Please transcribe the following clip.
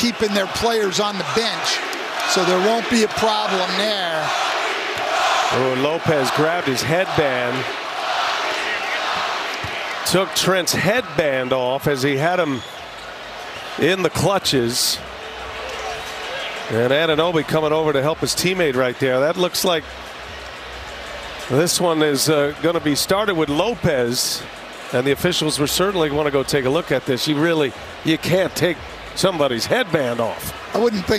keeping their players on the bench, so there won't be a problem there. Oh, Lopez grabbed his headband. Took Trent's headband off as he had him in the clutches. And Anunoby coming over to help his teammate right there. That looks like this one is uh, going to be started with Lopez. And the officials were certainly want to go take a look at this. You really, you can't take somebody's headband off. I wouldn't think